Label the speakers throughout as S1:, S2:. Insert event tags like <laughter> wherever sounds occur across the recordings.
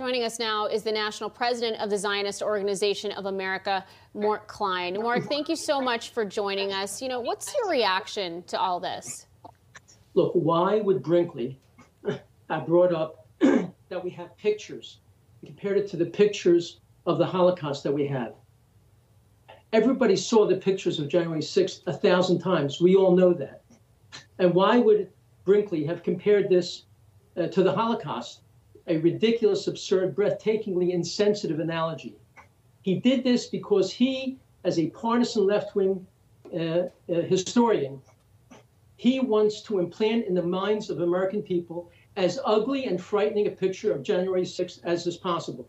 S1: Joining us now is the national president of the Zionist Organization of America, Mort Klein. Mort, thank you so much for joining us. You know, what's your reaction to all this?
S2: Look, why would Brinkley <clears throat> have brought up <clears throat> that we have pictures, compared it to the pictures of the Holocaust that we have? Everybody saw the pictures of January 6th a thousand times. We all know that. And why would Brinkley have compared this uh, to the Holocaust? A ridiculous, absurd, breathtakingly insensitive analogy. He did this because he, as a partisan left wing uh, uh, historian, he wants to implant in the minds of American people as ugly and frightening a picture of January 6th as is possible.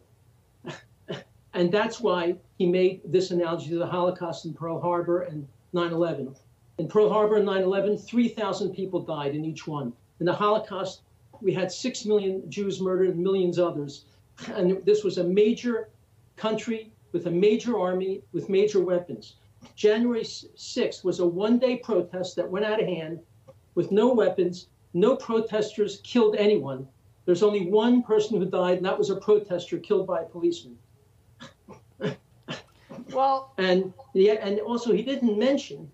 S2: <laughs> and that's why he made this analogy to the Holocaust in Pearl Harbor and 9 11. In Pearl Harbor and 9 11, 3,000 people died in each one. In the Holocaust, we had six million Jews murdered and millions others. And this was a major country with a major army with major weapons. January 6th was a one day protest that went out of hand with no weapons. No protesters killed anyone. There's only one person who died, and that was a protester killed by a policeman. <laughs>
S1: well,
S2: and yeah, and also he didn't mention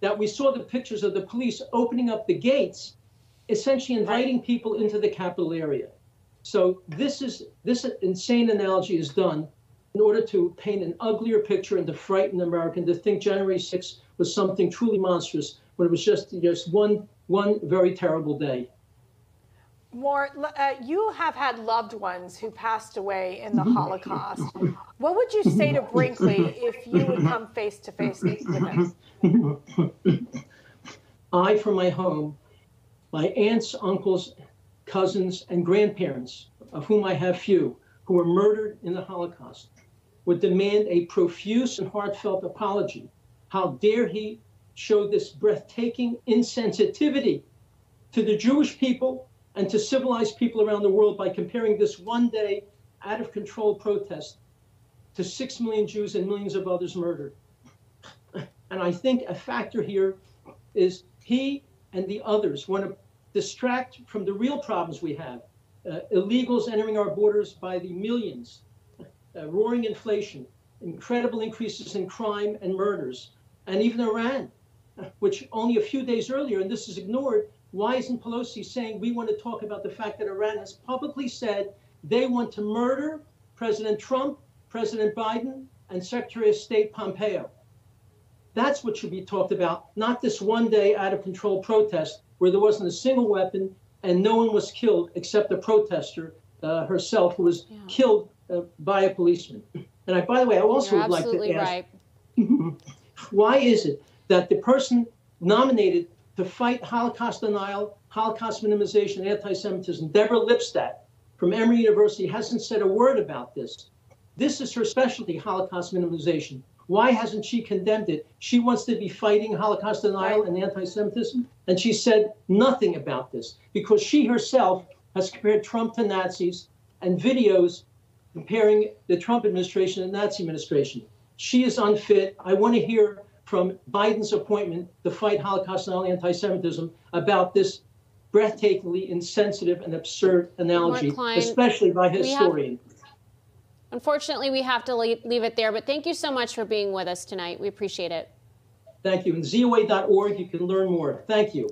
S2: that we saw the pictures of the police opening up the gates essentially inviting people into the capital area. So this is this insane analogy is done in order to paint an uglier picture and to frighten American to think January 6th was something truly monstrous when it was just just one one very terrible day.
S3: Mort, uh, you have had loved ones who passed away in the Holocaust. What would you say to Brinkley if you would come face to face with him? <laughs>
S2: I, from my home, my aunts, uncles, cousins, and grandparents, of whom I have few, who were murdered in the Holocaust, would demand a profuse and heartfelt apology. How dare he show this breathtaking insensitivity to the Jewish people and to civilized people around the world by comparing this one day out of control protest to six million Jews and millions of others murdered. And I think a factor here is he and the others want to distract from the real problems we have. Uh, illegals entering our borders by the millions, uh, roaring inflation, incredible increases in crime and murders, and even Iran, which only a few days earlier, and this is ignored, why isn't Pelosi saying we want to talk about the fact that Iran has publicly said they want to murder President Trump, President Biden, and Secretary of State Pompeo? That's what should be talked about, not this one day out of control protest where there wasn't a single weapon and no one was killed except the protester uh, herself, who was yeah. killed uh, by a policeman. And I, by the way, I also
S1: You're
S2: would like
S1: to
S2: ask,
S1: right. <laughs>
S2: why is it that the person nominated to fight Holocaust denial, Holocaust minimization, anti-Semitism, Deborah Lipstadt from Emory University, hasn't said a word about this? This is her specialty, Holocaust minimization. Why hasn't she condemned it? She wants to be fighting Holocaust denial and anti Semitism. And she said nothing about this because she herself has compared Trump to Nazis and videos comparing the Trump administration and Nazi administration. She is unfit. I want to hear from Biden's appointment to fight Holocaust denial and anti Semitism about this breathtakingly insensitive and absurd analogy,
S1: Klein,
S2: especially by a historian.
S1: Unfortunately, we have to leave it there, but thank you so much for being with us tonight. We appreciate it.
S2: Thank you. And ZOA.org, you can learn more. Thank you.